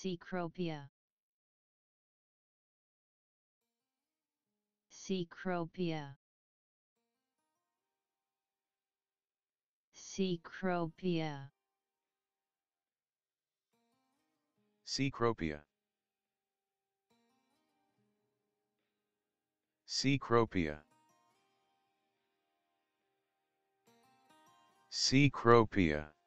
Cecropia Cecropia Cecropia Cecropia. Cecropia. Cecropia.